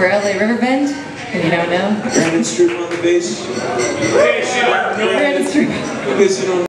We're LA Riverbend, if you don't know. Brandon Stroop on the bass. Brandon Stroop.